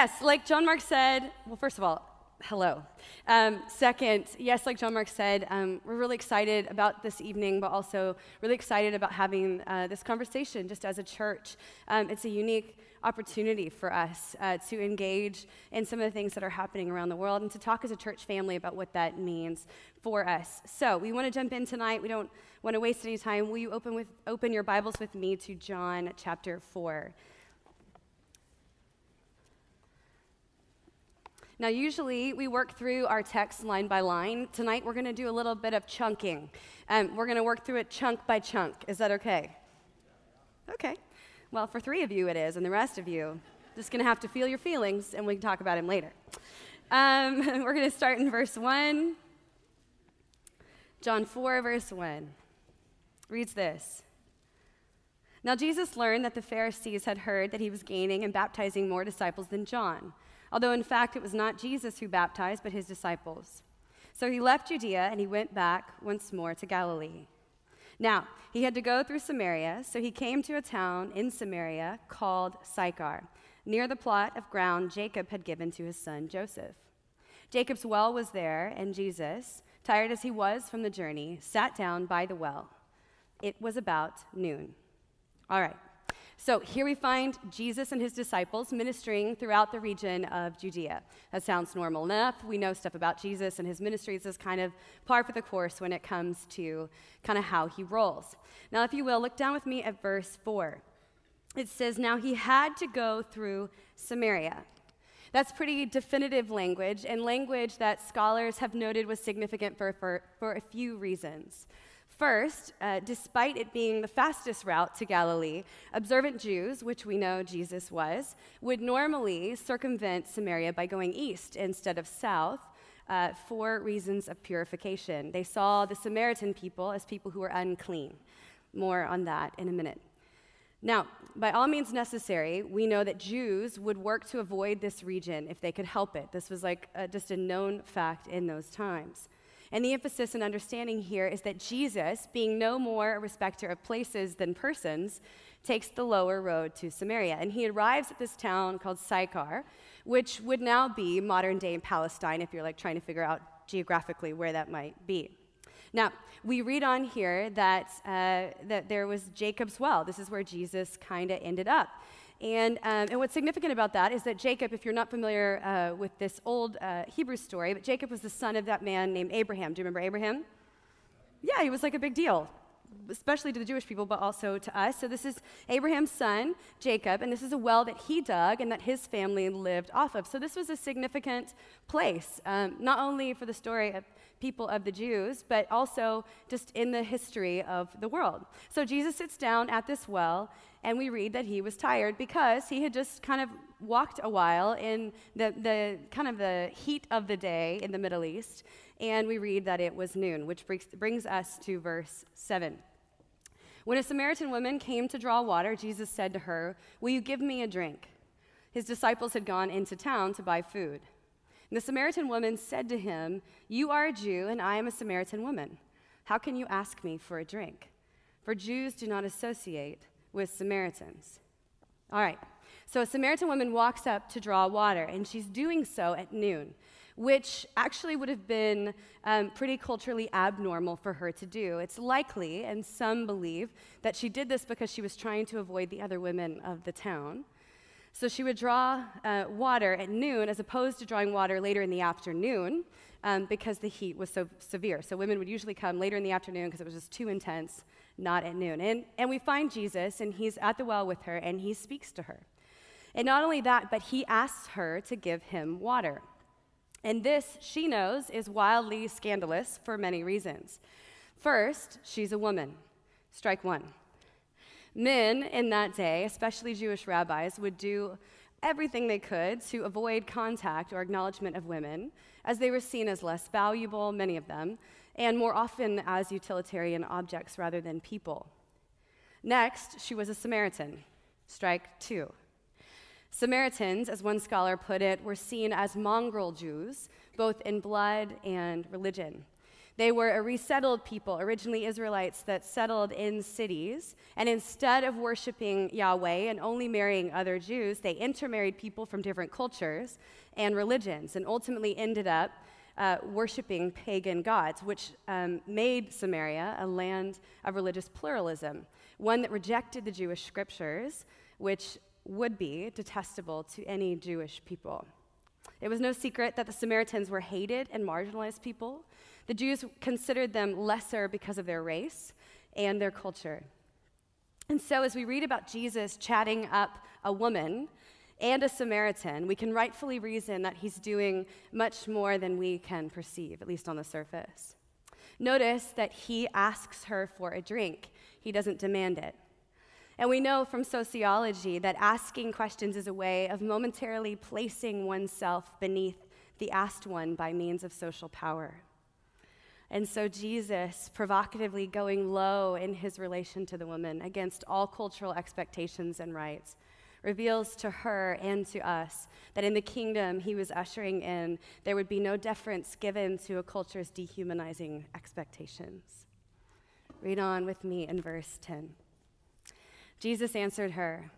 yes, like John Mark said, well, first of all, hello. Um, second, yes, like John Mark said, um, we're really excited about this evening, but also really excited about having uh, this conversation just as a church. Um, it's a unique opportunity for us uh, to engage in some of the things that are happening around the world and to talk as a church family about what that means for us. So we want to jump in tonight. We don't want to waste any time. Will you open, with, open your Bibles with me to John chapter 4? Now, usually we work through our text line by line. Tonight, we're going to do a little bit of chunking. Um, we're going to work through it chunk by chunk. Is that okay? Okay. Well, for three of you, it is, and the rest of you, just going to have to feel your feelings, and we can talk about them later. Um, we're going to start in verse 1. John 4, verse 1 reads this. Now, Jesus learned that the Pharisees had heard that he was gaining and baptizing more disciples than John although in fact it was not Jesus who baptized, but his disciples. So he left Judea and he went back once more to Galilee. Now, he had to go through Samaria, so he came to a town in Samaria called Sychar, near the plot of ground Jacob had given to his son Joseph. Jacob's well was there, and Jesus, tired as he was from the journey, sat down by the well. It was about noon. All right, so here we find Jesus and his disciples ministering throughout the region of Judea. That sounds normal enough. We know stuff about Jesus and his ministries is kind of par for the course when it comes to kind of how he rolls. Now, if you will, look down with me at verse 4. It says, Now he had to go through Samaria. That's pretty definitive language, and language that scholars have noted was significant for, for, for a few reasons. First, uh, despite it being the fastest route to Galilee, observant Jews, which we know Jesus was, would normally circumvent Samaria by going east instead of south uh, for reasons of purification. They saw the Samaritan people as people who were unclean. More on that in a minute. Now, by all means necessary, we know that Jews would work to avoid this region if they could help it. This was like a, just a known fact in those times. And the emphasis and understanding here is that Jesus, being no more a respecter of places than persons, takes the lower road to Samaria. And he arrives at this town called Sychar, which would now be modern day Palestine if you're like trying to figure out geographically where that might be. Now, we read on here that, uh, that there was Jacob's well. This is where Jesus kind of ended up. And, um, and what's significant about that is that Jacob, if you're not familiar uh, with this old uh, Hebrew story, but Jacob was the son of that man named Abraham. Do you remember Abraham? Yeah, he was like a big deal, especially to the Jewish people, but also to us. So this is Abraham's son, Jacob, and this is a well that he dug and that his family lived off of. So this was a significant place, um, not only for the story of people of the Jews, but also just in the history of the world. So Jesus sits down at this well, and we read that he was tired because he had just kind of walked a while in the, the kind of the heat of the day in the Middle East, and we read that it was noon, which brings, brings us to verse 7. When a Samaritan woman came to draw water, Jesus said to her, Will you give me a drink? His disciples had gone into town to buy food. And the Samaritan woman said to him, You are a Jew, and I am a Samaritan woman. How can you ask me for a drink? For Jews do not associate with Samaritans. All right, so a Samaritan woman walks up to draw water, and she's doing so at noon, which actually would have been um, pretty culturally abnormal for her to do. It's likely, and some believe, that she did this because she was trying to avoid the other women of the town. So she would draw uh, water at noon as opposed to drawing water later in the afternoon um, because the heat was so severe. So women would usually come later in the afternoon because it was just too intense, not at noon. And, and we find Jesus, and he's at the well with her, and he speaks to her. And not only that, but he asks her to give him water. And this, she knows, is wildly scandalous for many reasons. First, she's a woman. Strike one. Men in that day, especially Jewish rabbis, would do everything they could to avoid contact or acknowledgement of women, as they were seen as less valuable, many of them, and more often as utilitarian objects rather than people. Next, she was a Samaritan. Strike two. Samaritans, as one scholar put it, were seen as mongrel Jews, both in blood and religion. They were a resettled people, originally Israelites that settled in cities. And instead of worshiping Yahweh and only marrying other Jews, they intermarried people from different cultures and religions and ultimately ended up uh, worshiping pagan gods, which um, made Samaria a land of religious pluralism, one that rejected the Jewish scriptures, which would be detestable to any Jewish people. It was no secret that the Samaritans were hated and marginalized people. The Jews considered them lesser because of their race and their culture. And so, as we read about Jesus chatting up a woman and a Samaritan, we can rightfully reason that he's doing much more than we can perceive, at least on the surface. Notice that he asks her for a drink, he doesn't demand it. And we know from sociology that asking questions is a way of momentarily placing oneself beneath the asked one by means of social power. And so Jesus, provocatively going low in his relation to the woman against all cultural expectations and rights, reveals to her and to us that in the kingdom he was ushering in, there would be no deference given to a culture's dehumanizing expectations. Read on with me in verse 10. Jesus answered her,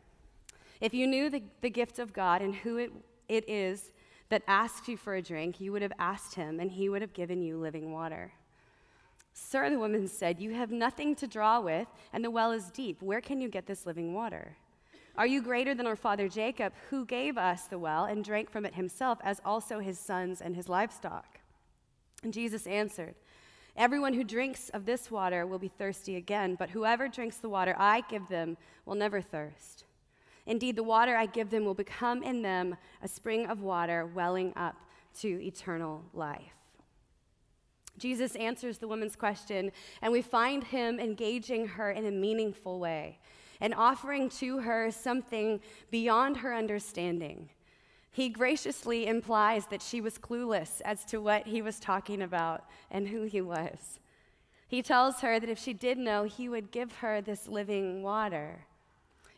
If you knew the, the gift of God and who it, it is that asks you for a drink, you would have asked him, and he would have given you living water. Sir, the woman said, You have nothing to draw with, and the well is deep. Where can you get this living water? Are you greater than our father Jacob, who gave us the well and drank from it himself, as also his sons and his livestock? And Jesus answered, Everyone who drinks of this water will be thirsty again, but whoever drinks the water I give them will never thirst. Indeed, the water I give them will become in them a spring of water welling up to eternal life. Jesus answers the woman's question, and we find him engaging her in a meaningful way and offering to her something beyond her understanding. He graciously implies that she was clueless as to what he was talking about and who he was. He tells her that if she did know, he would give her this living water.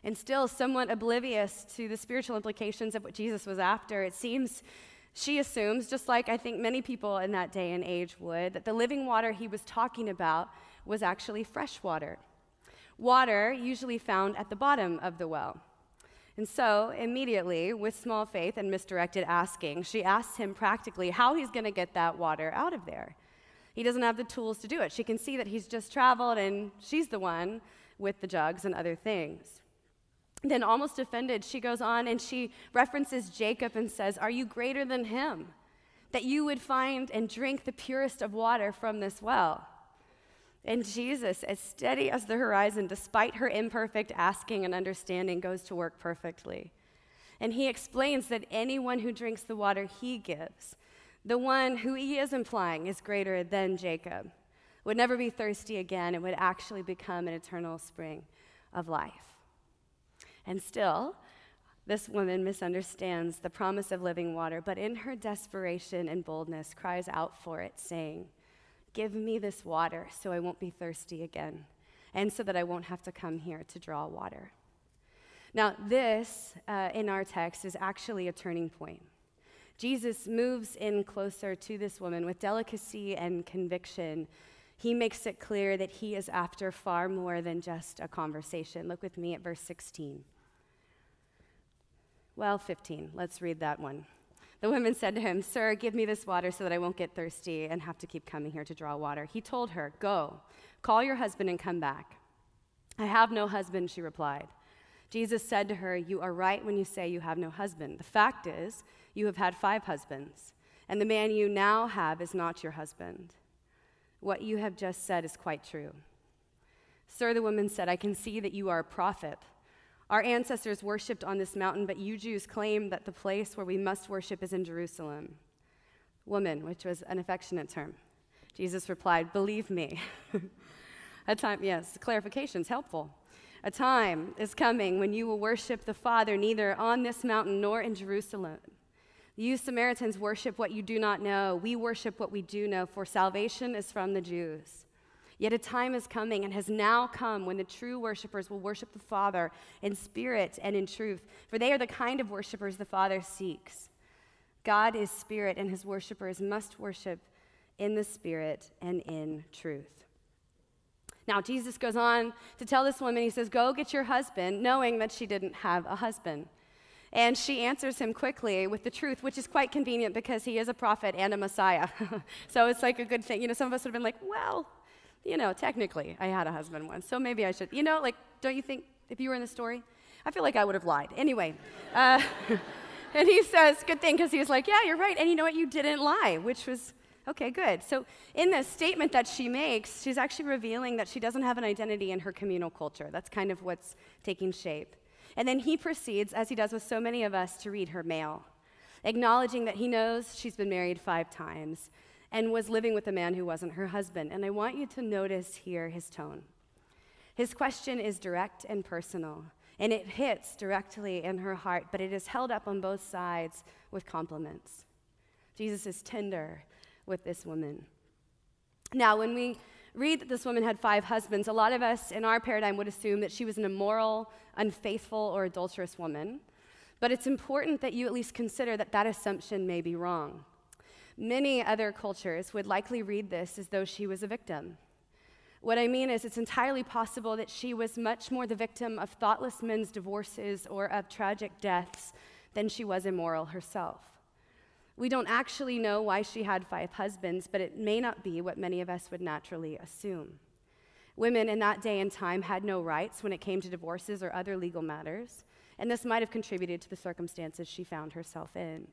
And still somewhat oblivious to the spiritual implications of what Jesus was after, it seems she assumes, just like I think many people in that day and age would, that the living water he was talking about was actually fresh water water usually found at the bottom of the well. And so, immediately, with small faith and misdirected asking, she asks him practically how he's going to get that water out of there. He doesn't have the tools to do it. She can see that he's just traveled and she's the one with the jugs and other things. Then, almost offended, she goes on and she references Jacob and says, Are you greater than him? That you would find and drink the purest of water from this well. And Jesus, as steady as the horizon, despite her imperfect asking and understanding, goes to work perfectly. And he explains that anyone who drinks the water he gives, the one who he is implying is greater than Jacob, would never be thirsty again and would actually become an eternal spring of life. And still, this woman misunderstands the promise of living water, but in her desperation and boldness cries out for it, saying, Give me this water so I won't be thirsty again, and so that I won't have to come here to draw water. Now, this uh, in our text is actually a turning point. Jesus moves in closer to this woman with delicacy and conviction. He makes it clear that he is after far more than just a conversation. Look with me at verse 16. Well, 15. Let's read that one. The woman said to him, Sir, give me this water so that I won't get thirsty and have to keep coming here to draw water. He told her, Go, call your husband and come back. I have no husband, she replied. Jesus said to her, You are right when you say you have no husband. The fact is, you have had five husbands, and the man you now have is not your husband. What you have just said is quite true. Sir, the woman said, I can see that you are a prophet. Our ancestors worshiped on this mountain, but you Jews claim that the place where we must worship is in Jerusalem. Woman, which was an affectionate term. Jesus replied, Believe me. a time, yes, clarification is helpful. A time is coming when you will worship the Father neither on this mountain nor in Jerusalem. You Samaritans worship what you do not know. We worship what we do know, for salvation is from the Jews. Yet a time is coming and has now come when the true worshipers will worship the Father in spirit and in truth, for they are the kind of worshipers the Father seeks. God is spirit, and his worshipers must worship in the Spirit and in truth. Now, Jesus goes on to tell this woman, he says, Go get your husband, knowing that she didn't have a husband. And she answers him quickly with the truth, which is quite convenient because he is a prophet and a Messiah. so it's like a good thing. You know, some of us would have been like, Well, you know, technically, I had a husband once, so maybe I should. You know, like, don't you think if you were in the story? I feel like I would have lied. Anyway. Uh, and he says, Good thing, because he was like, Yeah, you're right. And you know what? You didn't lie, which was Okay, good. So, in the statement that she makes, she's actually revealing that she doesn't have an identity in her communal culture. That's kind of what's taking shape. And then he proceeds, as he does with so many of us, to read her mail, acknowledging that he knows she's been married five times and was living with a man who wasn't her husband. And I want you to notice here his tone. His question is direct and personal, and it hits directly in her heart, but it is held up on both sides with compliments. Jesus is tender with this woman. Now, when we read that this woman had five husbands, a lot of us in our paradigm would assume that she was an immoral, unfaithful, or adulterous woman. But it's important that you at least consider that that assumption may be wrong. Many other cultures would likely read this as though she was a victim. What I mean is, it's entirely possible that she was much more the victim of thoughtless men's divorces or of tragic deaths than she was immoral herself. We don't actually know why she had five husbands, but it may not be what many of us would naturally assume. Women in that day and time had no rights when it came to divorces or other legal matters, and this might have contributed to the circumstances she found herself in.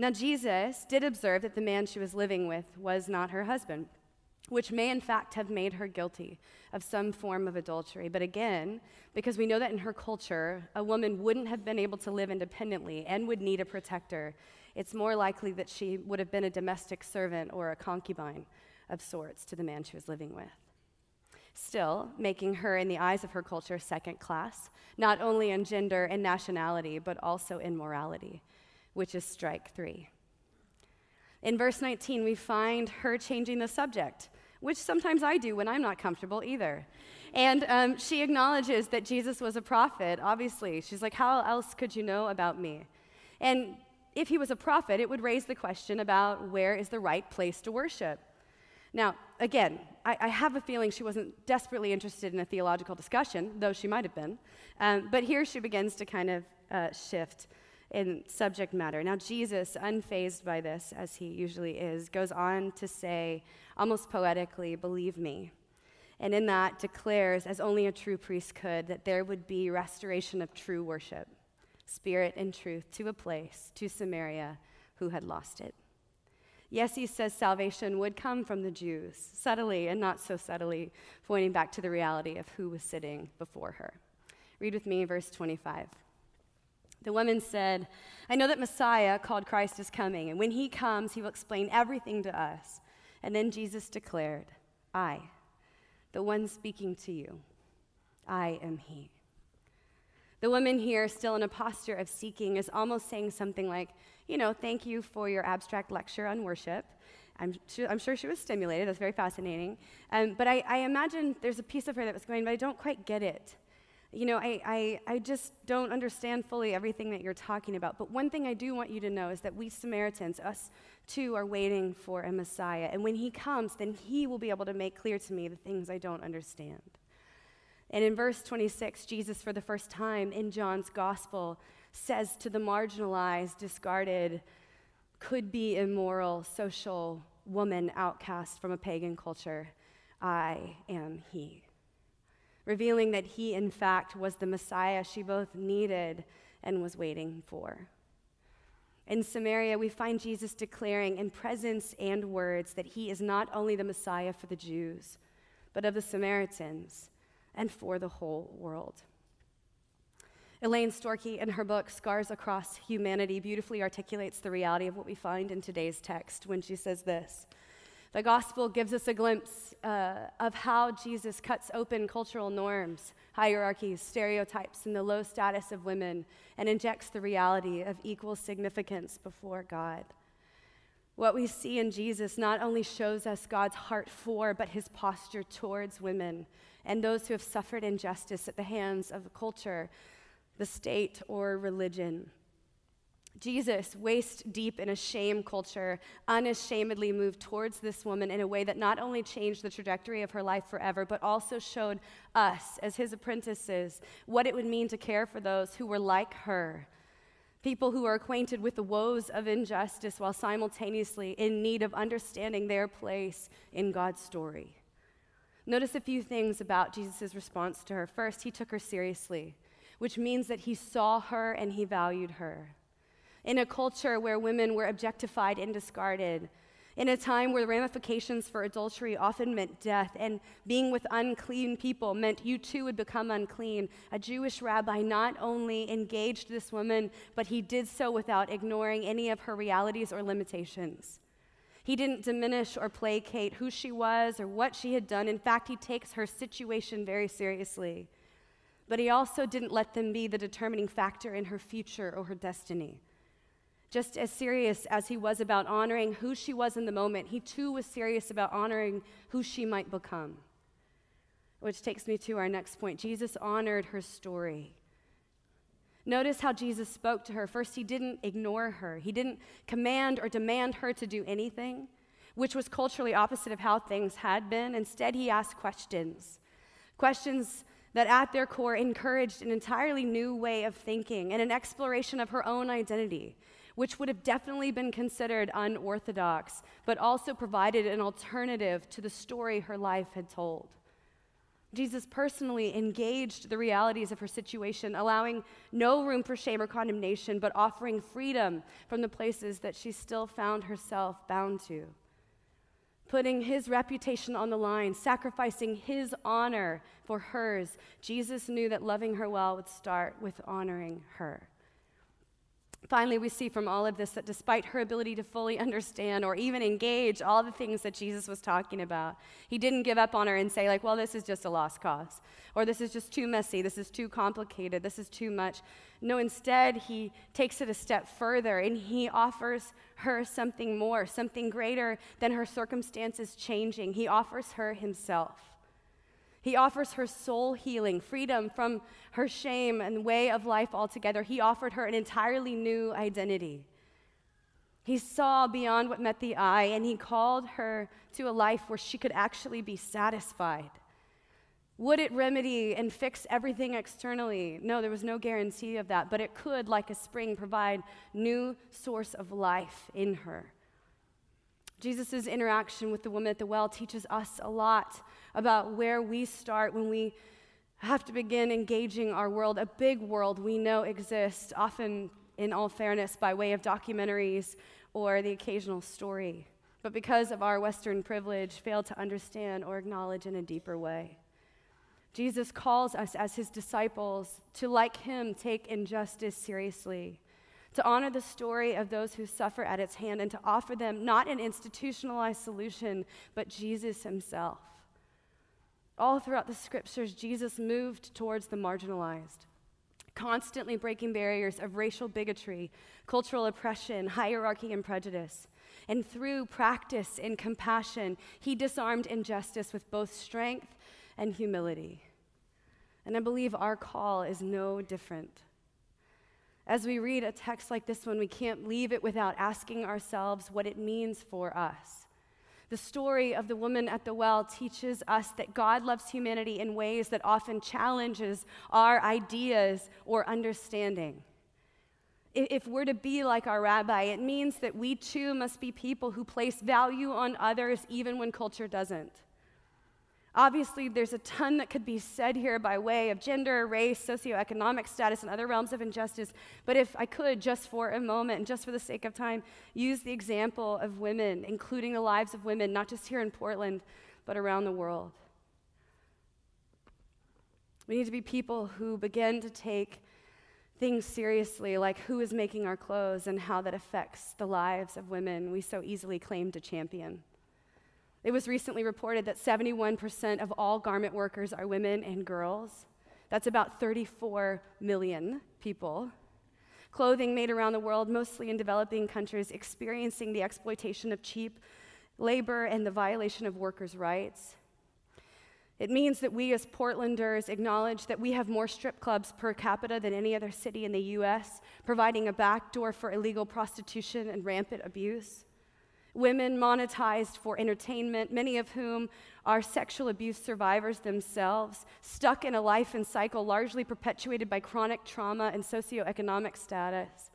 Now, Jesus did observe that the man she was living with was not her husband, which may in fact have made her guilty of some form of adultery. But again, because we know that in her culture, a woman wouldn't have been able to live independently and would need a protector, it's more likely that she would have been a domestic servant or a concubine of sorts to the man she was living with. Still, making her, in the eyes of her culture, second class, not only in gender and nationality, but also in morality, which is strike three. In verse 19, we find her changing the subject, which sometimes I do when I'm not comfortable either. And um, she acknowledges that Jesus was a prophet, obviously. She's like, How else could you know about me? And if he was a prophet, it would raise the question about where is the right place to worship. Now, again, I, I have a feeling she wasn't desperately interested in a theological discussion, though she might have been. Um, but here she begins to kind of uh, shift in subject matter. Now, Jesus, unfazed by this, as he usually is, goes on to say, almost poetically, Believe me. And in that declares, as only a true priest could, that there would be restoration of true worship spirit and truth to a place, to Samaria, who had lost it. Yes, he says salvation would come from the Jews, subtly and not so subtly, pointing back to the reality of who was sitting before her. Read with me verse 25. The woman said, I know that Messiah, called Christ, is coming, and when he comes, he will explain everything to us. And then Jesus declared, I, the one speaking to you, I am he. The woman here, still in a posture of seeking, is almost saying something like, You know, thank you for your abstract lecture on worship. I'm, I'm sure she was stimulated. That's very fascinating. Um, but I, I, imagine there's a piece of her that was going, But I don't quite get it. You know, I, I, I just don't understand fully everything that you're talking about. But one thing I do want you to know is that we Samaritans, us too, are waiting for a Messiah. And when he comes, then he will be able to make clear to me the things I don't understand. And in verse 26, Jesus, for the first time in John's gospel, says to the marginalized, discarded, could be immoral, social woman outcast from a pagan culture, I am he. Revealing that he, in fact, was the Messiah she both needed and was waiting for. In Samaria, we find Jesus declaring in presence and words that he is not only the Messiah for the Jews, but of the Samaritans and for the whole world. Elaine Storkey, in her book Scars Across Humanity, beautifully articulates the reality of what we find in today's text when she says this The gospel gives us a glimpse uh, of how Jesus cuts open cultural norms, hierarchies, stereotypes, and the low status of women and injects the reality of equal significance before God. What we see in Jesus not only shows us God's heart for, but his posture towards women and those who have suffered injustice at the hands of the culture, the state, or religion. Jesus, waist deep in a shame culture, unashamedly moved towards this woman in a way that not only changed the trajectory of her life forever, but also showed us, as his apprentices, what it would mean to care for those who were like her. People who are acquainted with the woes of injustice while simultaneously in need of understanding their place in God's story. Notice a few things about Jesus' response to her. First, he took her seriously, which means that he saw her and he valued her in a culture where women were objectified and discarded, in a time where the ramifications for adultery often meant death, and being with unclean people meant you too would become unclean. A Jewish rabbi not only engaged this woman, but he did so without ignoring any of her realities or limitations. He didn't diminish or placate who she was or what she had done. In fact, he takes her situation very seriously. But he also didn't let them be the determining factor in her future or her destiny. Just as serious as he was about honoring who she was in the moment, he too was serious about honoring who she might become. Which takes me to our next point. Jesus honored her story. Notice how Jesus spoke to her. First, he didn't ignore her, he didn't command or demand her to do anything, which was culturally opposite of how things had been. Instead, he asked questions. Questions that at their core encouraged an entirely new way of thinking and an exploration of her own identity which would have definitely been considered unorthodox, but also provided an alternative to the story her life had told. Jesus personally engaged the realities of her situation, allowing no room for shame or condemnation, but offering freedom from the places that she still found herself bound to. Putting his reputation on the line, sacrificing his honor for hers, Jesus knew that loving her well would start with honoring her. Finally, we see from all of this that despite her ability to fully understand or even engage all the things that Jesus was talking about, he didn't give up on her and say, like, well, this is just a lost cause, or this is just too messy, this is too complicated, this is too much. No, instead, he takes it a step further and he offers her something more, something greater than her circumstances changing. He offers her himself. He offers her soul healing, freedom from her shame and way of life altogether. He offered her an entirely new identity. He saw beyond what met the eye, and he called her to a life where she could actually be satisfied. Would it remedy and fix everything externally? No, there was no guarantee of that, but it could, like a spring, provide new source of life in her. Jesus' interaction with the woman at the well teaches us a lot about where we start when we have to begin engaging our world, a big world we know exists, often in all fairness, by way of documentaries or the occasional story, but because of our Western privilege, fail to understand or acknowledge in a deeper way. Jesus calls us as his disciples to, like him, take injustice seriously, to honor the story of those who suffer at its hand, and to offer them not an institutionalized solution, but Jesus himself. All throughout the scriptures, Jesus moved towards the marginalized, constantly breaking barriers of racial bigotry, cultural oppression, hierarchy, and prejudice. And through practice and compassion, he disarmed injustice with both strength and humility. And I believe our call is no different. As we read a text like this one, we can't leave it without asking ourselves what it means for us. The story of the woman at the well teaches us that God loves humanity in ways that often challenges our ideas or understanding. If we're to be like our rabbi, it means that we too must be people who place value on others even when culture doesn't. Obviously, there's a ton that could be said here by way of gender, race, socioeconomic status, and other realms of injustice. But if I could, just for a moment and just for the sake of time, use the example of women, including the lives of women, not just here in Portland, but around the world. We need to be people who begin to take things seriously, like who is making our clothes and how that affects the lives of women we so easily claim to champion. It was recently reported that 71% of all garment workers are women and girls. That's about 34 million people. Clothing made around the world, mostly in developing countries, experiencing the exploitation of cheap labor and the violation of workers' rights. It means that we as Portlanders acknowledge that we have more strip clubs per capita than any other city in the US, providing a backdoor for illegal prostitution and rampant abuse. Women monetized for entertainment, many of whom are sexual abuse survivors themselves, stuck in a life and cycle largely perpetuated by chronic trauma and socioeconomic status.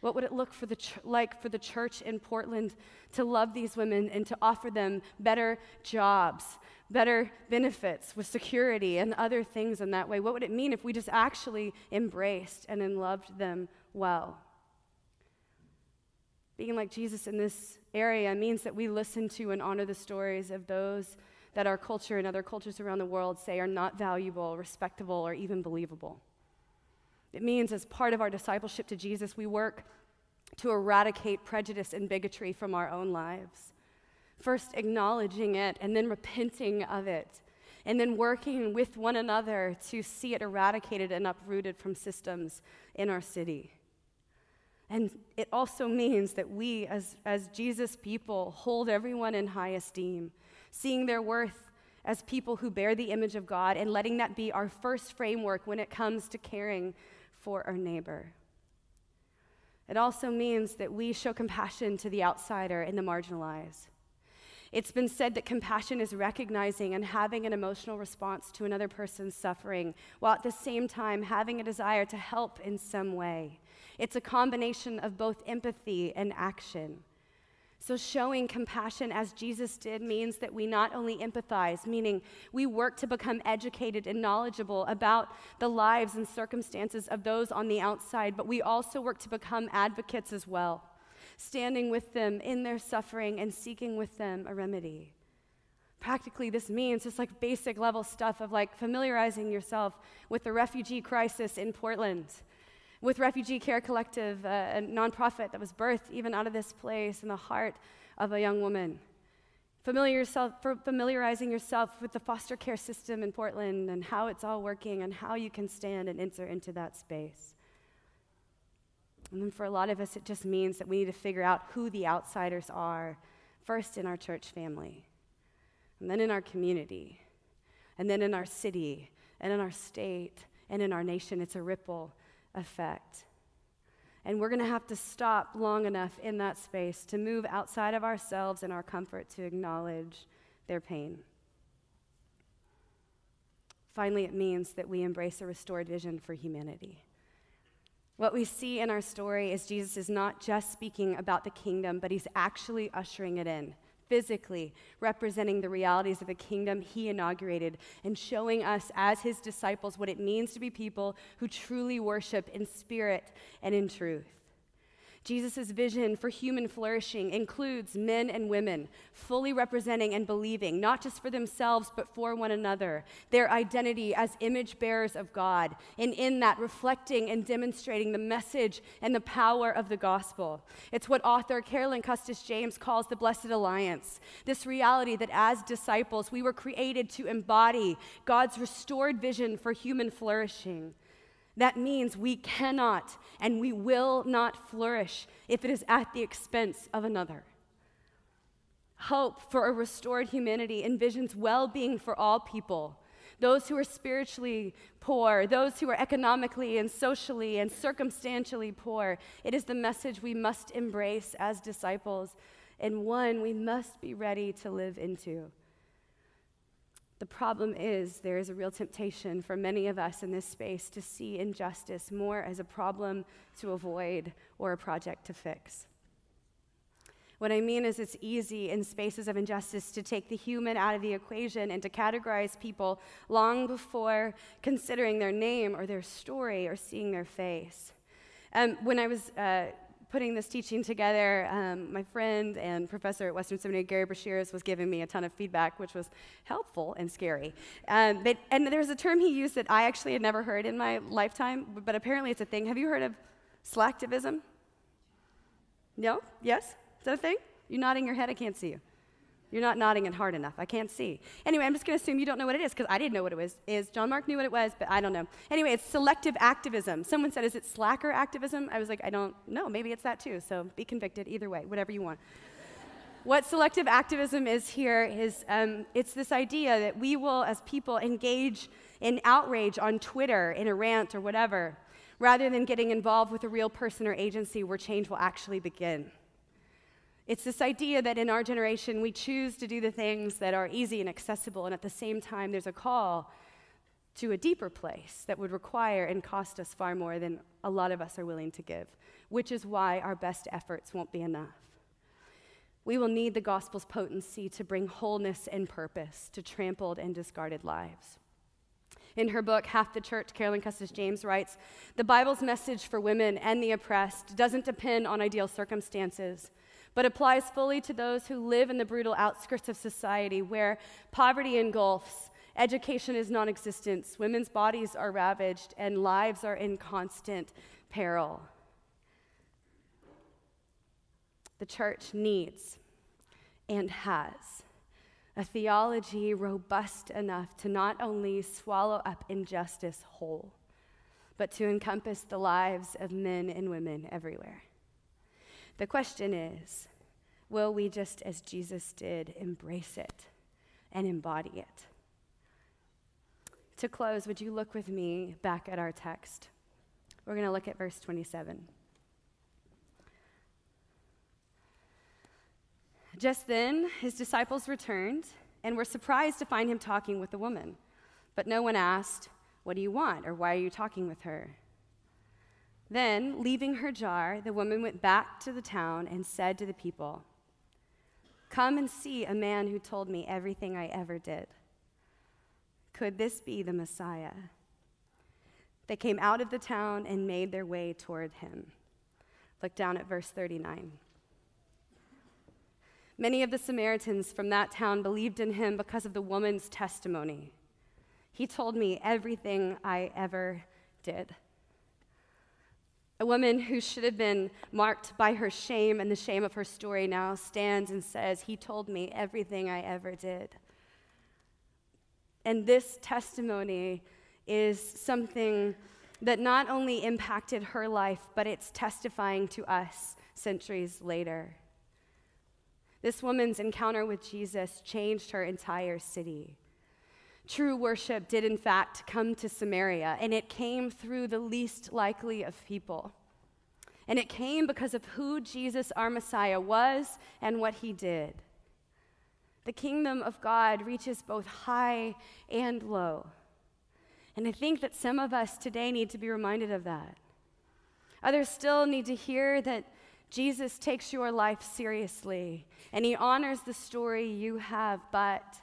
What would it look for ch- like for the church in Portland to love these women and to offer them better jobs, better benefits with security and other things in that way? What would it mean if we just actually embraced and loved them well? Being like Jesus in this area means that we listen to and honor the stories of those that our culture and other cultures around the world say are not valuable, respectable, or even believable. It means, as part of our discipleship to Jesus, we work to eradicate prejudice and bigotry from our own lives. First, acknowledging it and then repenting of it, and then working with one another to see it eradicated and uprooted from systems in our city. And it also means that we, as, as Jesus people, hold everyone in high esteem, seeing their worth as people who bear the image of God and letting that be our first framework when it comes to caring for our neighbor. It also means that we show compassion to the outsider and the marginalized. It's been said that compassion is recognizing and having an emotional response to another person's suffering, while at the same time having a desire to help in some way. It's a combination of both empathy and action. So, showing compassion as Jesus did means that we not only empathize, meaning we work to become educated and knowledgeable about the lives and circumstances of those on the outside, but we also work to become advocates as well, standing with them in their suffering and seeking with them a remedy. Practically, this means just like basic level stuff of like familiarizing yourself with the refugee crisis in Portland with Refugee Care Collective, uh, a nonprofit that was birthed even out of this place in the heart of a young woman. Familiar yourself, familiarizing yourself with the foster care system in Portland and how it's all working and how you can stand and enter into that space. And then for a lot of us, it just means that we need to figure out who the outsiders are, first in our church family, and then in our community, and then in our city, and in our state, and in our nation. It's a ripple effect. And we're going to have to stop long enough in that space to move outside of ourselves and our comfort to acknowledge their pain. Finally, it means that we embrace a restored vision for humanity. What we see in our story is Jesus is not just speaking about the kingdom, but he's actually ushering it in physically representing the realities of the kingdom he inaugurated and showing us as his disciples what it means to be people who truly worship in spirit and in truth. Jesus' vision for human flourishing includes men and women fully representing and believing, not just for themselves, but for one another, their identity as image bearers of God, and in that reflecting and demonstrating the message and the power of the gospel. It's what author Carolyn Custis James calls the Blessed Alliance this reality that as disciples, we were created to embody God's restored vision for human flourishing. That means we cannot and we will not flourish if it is at the expense of another. Hope for a restored humanity envisions well being for all people those who are spiritually poor, those who are economically and socially and circumstantially poor. It is the message we must embrace as disciples, and one we must be ready to live into. The problem is, there is a real temptation for many of us in this space to see injustice more as a problem to avoid or a project to fix. What I mean is, it's easy in spaces of injustice to take the human out of the equation and to categorize people long before considering their name or their story or seeing their face. Um, when I was uh, putting this teaching together, um, my friend and professor at Western Seminary, Gary Breshears, was giving me a ton of feedback, which was helpful and scary. Um, but, and there's a term he used that I actually had never heard in my lifetime, but apparently it's a thing. Have you heard of slacktivism? No? Yes? Is that a thing? You're nodding your head, I can't see you. You're not nodding it hard enough. I can't see. Anyway, I'm just going to assume you don't know what it is because I didn't know what it was. Is John Mark knew what it was, but I don't know. Anyway, it's selective activism. Someone said, "Is it slacker activism?" I was like, "I don't know. Maybe it's that too." So be convicted either way, whatever you want. what selective activism is here is um, it's this idea that we will, as people, engage in outrage on Twitter, in a rant or whatever, rather than getting involved with a real person or agency where change will actually begin. It's this idea that in our generation, we choose to do the things that are easy and accessible, and at the same time, there's a call to a deeper place that would require and cost us far more than a lot of us are willing to give, which is why our best efforts won't be enough. We will need the gospel's potency to bring wholeness and purpose to trampled and discarded lives. In her book, Half the Church, Carolyn Custis James writes The Bible's message for women and the oppressed doesn't depend on ideal circumstances, but applies fully to those who live in the brutal outskirts of society where poverty engulfs, education is non existent, women's bodies are ravaged, and lives are in constant peril. The church needs and has a theology robust enough to not only swallow up injustice whole, but to encompass the lives of men and women everywhere. The question is will we, just as Jesus did, embrace it and embody it? To close, would you look with me back at our text? We're going to look at verse 27. Just then, his disciples returned and were surprised to find him talking with the woman. But no one asked, What do you want? or Why are you talking with her? Then, leaving her jar, the woman went back to the town and said to the people, Come and see a man who told me everything I ever did. Could this be the Messiah? They came out of the town and made their way toward him. Look down at verse 39. Many of the Samaritans from that town believed in him because of the woman's testimony. He told me everything I ever did. A woman who should have been marked by her shame and the shame of her story now stands and says, He told me everything I ever did. And this testimony is something that not only impacted her life, but it's testifying to us centuries later. This woman's encounter with Jesus changed her entire city. True worship did, in fact, come to Samaria, and it came through the least likely of people. And it came because of who Jesus, our Messiah, was and what he did. The kingdom of God reaches both high and low. And I think that some of us today need to be reminded of that. Others still need to hear that Jesus takes your life seriously and he honors the story you have, but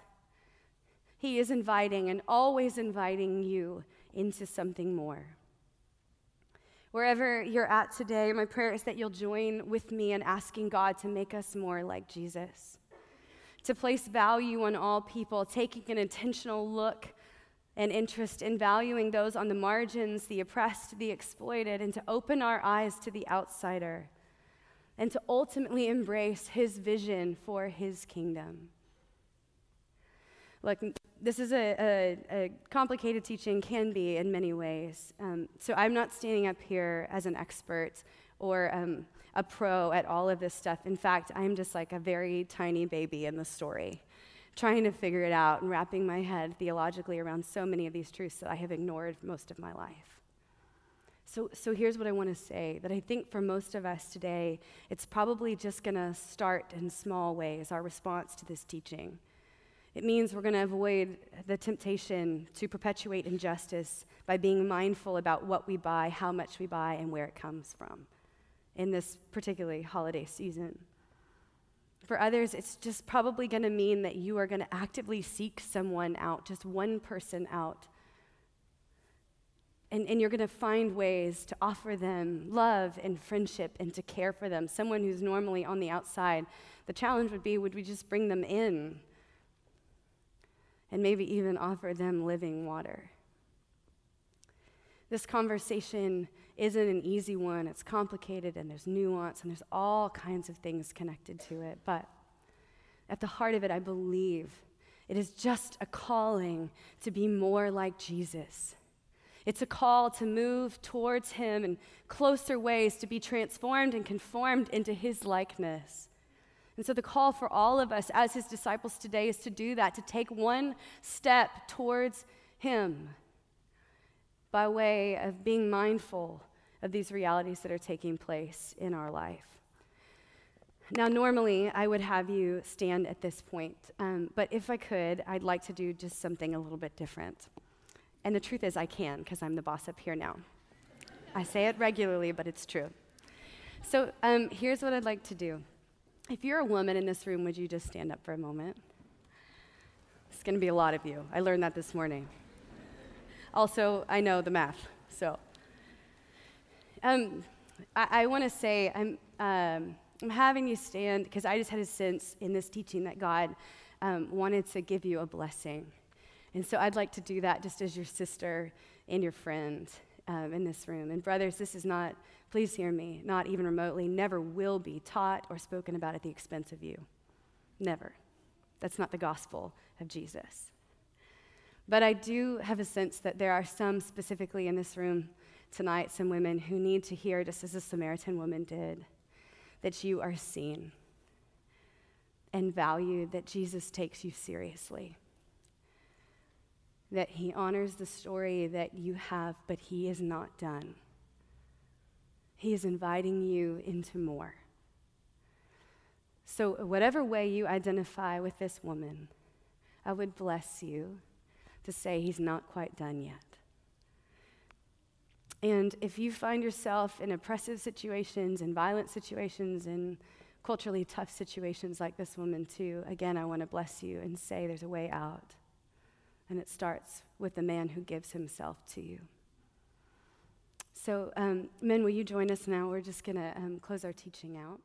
he is inviting and always inviting you into something more. Wherever you're at today, my prayer is that you'll join with me in asking God to make us more like Jesus, to place value on all people, taking an intentional look and interest in valuing those on the margins, the oppressed, the exploited, and to open our eyes to the outsider, and to ultimately embrace his vision for his kingdom. Look, this is a, a, a, complicated teaching, can be in many ways. Um, so I'm not standing up here as an expert or um, a pro at all of this stuff. In fact, I'm just like a very tiny baby in the story, trying to figure it out and wrapping my head theologically around so many of these truths that I have ignored most of my life. So, so here's what I want to say that I think for most of us today, it's probably just going to start in small ways, our response to this teaching. It means we're going to avoid the temptation to perpetuate injustice by being mindful about what we buy, how much we buy, and where it comes from in this particularly holiday season. For others, it's just probably going to mean that you are going to actively seek someone out, just one person out. And, and you're going to find ways to offer them love and friendship and to care for them. Someone who's normally on the outside. The challenge would be would we just bring them in? And maybe even offer them living water. This conversation isn't an easy one. It's complicated and there's nuance and there's all kinds of things connected to it. But at the heart of it, I believe it is just a calling to be more like Jesus. It's a call to move towards Him in closer ways, to be transformed and conformed into His likeness. And so, the call for all of us as his disciples today is to do that, to take one step towards him by way of being mindful of these realities that are taking place in our life. Now, normally I would have you stand at this point, um, but if I could, I'd like to do just something a little bit different. And the truth is, I can because I'm the boss up here now. I say it regularly, but it's true. So um, here's what I'd like to do. If you're a woman in this room, would you just stand up for a moment? It's going to be a lot of you. I learned that this morning. Also, I know the math, so. Um, I, I want to say I'm, um, I'm having you stand because I just had a sense in this teaching that God um, wanted to give you a blessing. And so I'd like to do that just as your sister and your friend um, in this room. And brothers, this is not, please hear me, not even remotely, never will be taught or spoken about at the expense of you. Never. That's not the gospel of Jesus. But I do have a sense that there are some specifically in this room tonight, some women who need to hear, just as the Samaritan woman did, that you are seen and valued, that Jesus takes you seriously that he honors the story that you have, but he is not done. He is inviting you into more. So, whatever way you identify with this woman, I would bless you to say he's not quite done yet. And if you find yourself in oppressive situations and violent situations and culturally tough situations like this woman, too, again, I want to bless you and say there's a way out. And it starts with the man who gives himself to you. So, um, men, will you join us now? We're just going to um, close our teaching out.